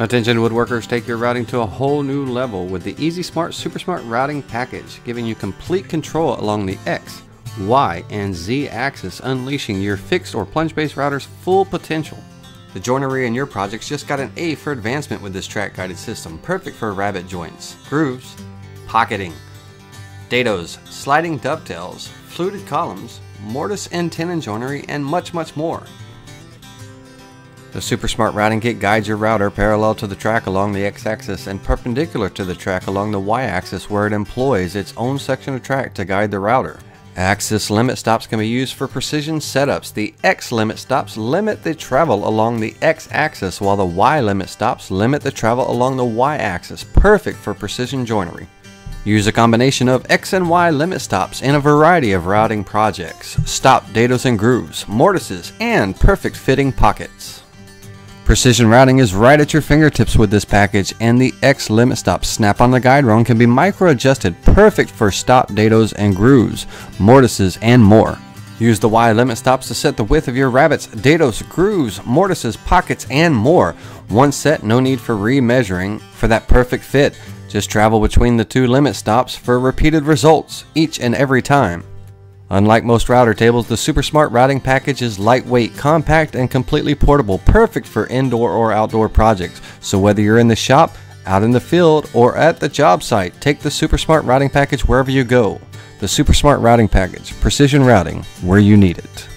Attention woodworkers, take your routing to a whole new level with the EZSmart Super Smart Routing Package, giving you complete control along the X, Y, and Z axis, unleashing your fixed or plunge-based router's full potential. The joinery in your projects just got an A for advancement with this track guided system, perfect for rabbet joints, grooves, pocketing, dados, sliding dovetails, fluted columns, mortise and tenon joinery, and much, much more. The Super Smart Routing Kit guides your router parallel to the track along the x-axis and perpendicular to the track along the y-axis where it employs its own section of track to guide the router. Axis limit stops can be used for precision setups. The X limit stops limit the travel along the X axis while the Y limit stops limit the travel along the Y axis. Perfect for precision joinery. Use a combination of X and Y limit stops in a variety of routing projects. Stop dados and grooves, mortises, and perfect fitting pockets. Precision routing is right at your fingertips with this package and the X limit stop snap on the guide rung can be micro adjusted perfect for stop dados and grooves, mortises and more. Use the Y limit stops to set the width of your rabbets, dados, grooves, mortises, pockets and more. One set, no need for remeasuring for that perfect fit. Just travel between the two limit stops for repeated results each and every time. Unlike most router tables, the Super Smart routing package is lightweight, compact, and completely portable, perfect for indoor or outdoor projects. So whether you're in the shop, out in the field, or at the job site, take the Super Smart routing package wherever you go. The Super Smart routing package, precision routing where you need it.